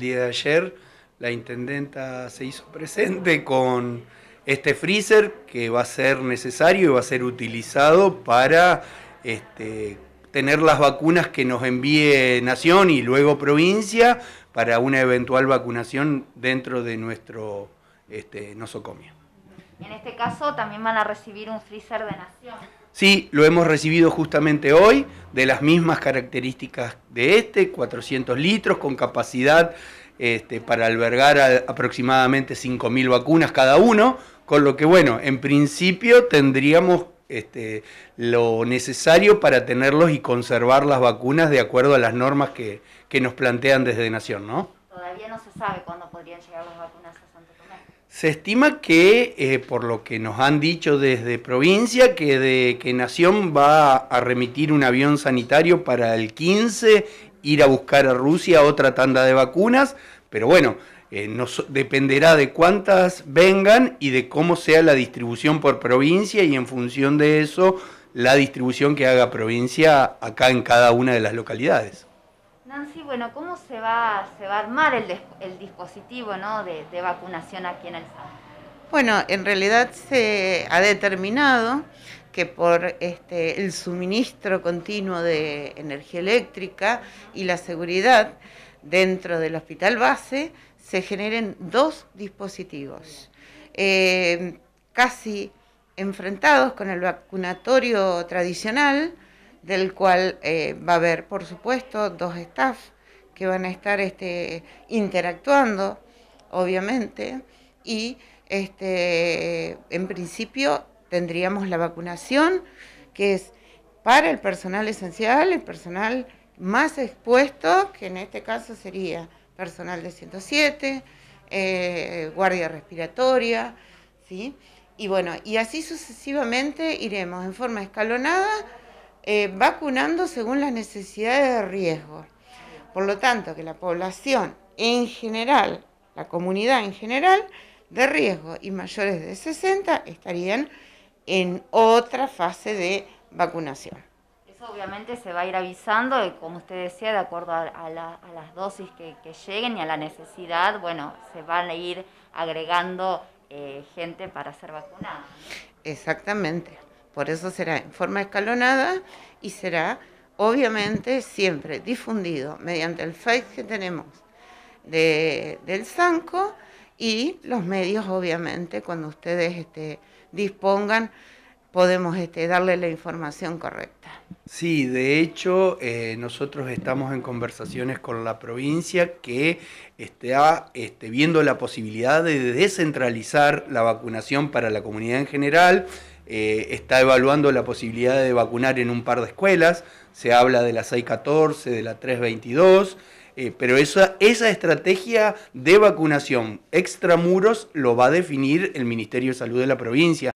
día de ayer la intendenta se hizo presente con este freezer que va a ser necesario y va a ser utilizado para este, tener las vacunas que nos envíe Nación y luego provincia para una eventual vacunación dentro de nuestro este, nosocomio. En este caso también van a recibir un freezer de Nación. Sí, lo hemos recibido justamente hoy, de las mismas características de este, 400 litros con capacidad este, para albergar aproximadamente 5.000 vacunas cada uno, con lo que, bueno, en principio tendríamos este, lo necesario para tenerlos y conservar las vacunas de acuerdo a las normas que, nos plantean desde Nación, ¿no? Todavía no se sabe cuándo podrían llegar las vacunas a Santo Tomé. Se estima que, eh, por lo que nos han dicho desde provincia, que, de, que Nación va a remitir un avión sanitario para el 15 ir a buscar a Rusia otra tanda de vacunas, pero bueno, eh, nos, dependerá de cuántas vengan y de cómo sea la distribución por provincia y en función de eso la distribución que haga provincia acá en cada una de las localidades. Nancy, bueno, ¿cómo se va, se va a armar el, dispositivo de, vacunación aquí en el SAM? Bueno, en realidad se ha determinado que por este, el suministro continuo de energía eléctrica y la seguridad dentro del hospital base se generen dos dispositivos, eh, casi enfrentados con el vacunatorio tradicional, del cual eh, va a haber, por supuesto, dos staff que van a estar este, interactuando, obviamente, y este, en principio tendríamos la vacunación, que es para el personal esencial, el personal más expuesto, que en este caso sería personal de 107, eh, guardia respiratoria, ¿sí? Y bueno, y así sucesivamente iremos en forma escalonada eh, vacunando según las necesidades de riesgo. Por lo tanto, que la población en general, la comunidad en general, de riesgo y mayores de 60 estarían en otra fase de vacunación. Eso obviamente se va a ir avisando, como usted decía, de acuerdo a, las dosis que, lleguen y a la necesidad, bueno, se van a ir agregando eh, gente para ser vacunada. Exactamente, por eso será en forma escalonada y será obviamente siempre difundido mediante el Face que tenemos del SANCO y los medios obviamente cuando ustedes este, dispongan, podemos este, darle la información correcta. Sí, de hecho, eh, nosotros estamos en conversaciones con la provincia que está este, viendo la posibilidad de descentralizar la vacunación para la comunidad en general. Eh, está evaluando la posibilidad de vacunar en un par de escuelas. Se habla de la 614, de la 322. Eh, pero esa, esa estrategia de vacunación extramuros lo va a definir el Ministerio de Salud de la provincia.